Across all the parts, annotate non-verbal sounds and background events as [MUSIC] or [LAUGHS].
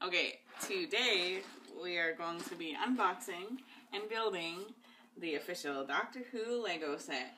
Okay, today we are going to be unboxing and building the official Doctor Who Lego set.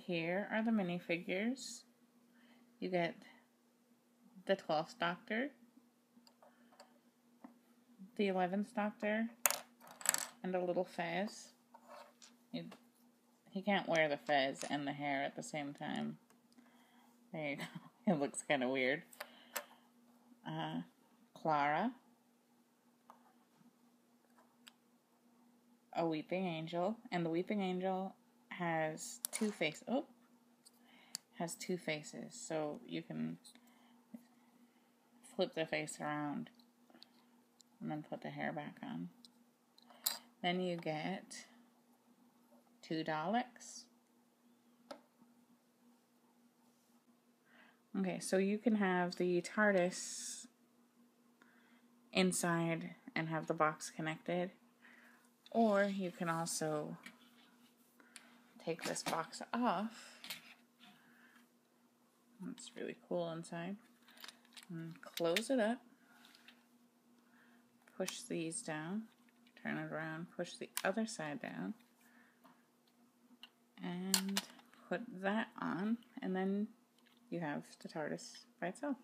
Here are the minifigures. You get the 12th Doctor, the 11th Doctor, and a little Fez. He, he can't wear the Fez and the hair at the same time. There you go. [LAUGHS] It looks kind of weird. Uh, Clara. A weeping angel. And the weeping angel has two faces. Oh, has two faces. So you can flip the face around and then put the hair back on. Then you get two Daleks. Okay, so you can have the TARDIS inside and have the box connected, or you can also take this box off. It's really cool inside. And close it up. Push these down. Turn it around. Push the other side down. And put that on. And then you have the TARDIS by itself.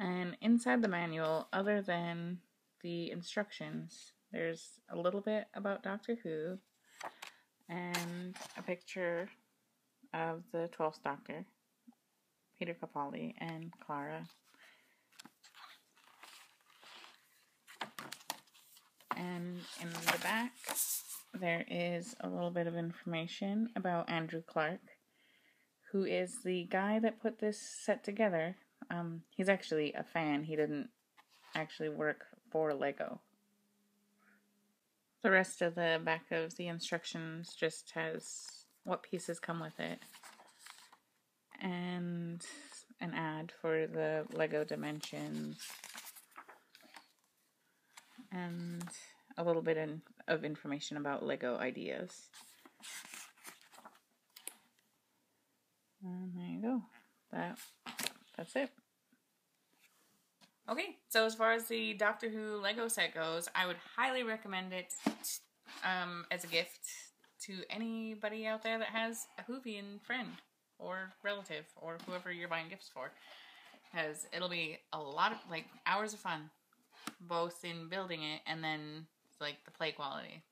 And inside the manual, other than the instructions, there's a little bit about Doctor Who and a picture of the 12th Doctor, Peter Capaldi, and Clara. And in the back, there is a little bit of information about Andrew Clark, who is the guy that put this set together. Um, he's actually a fan. He didn't actually work for Lego. The rest of the back of the instructions just has what pieces come with it and an ad for the Lego Dimensions and a little bit in, of information about Lego ideas. And there you go. That that's it. Okay, so as far as the Doctor Who Lego set goes, I would highly recommend it um, as a gift to anybody out there that has a Whovian friend or relative or whoever you're buying gifts for. Because it'll be a lot of, like, hours of fun, both in building it and then, like, the play quality.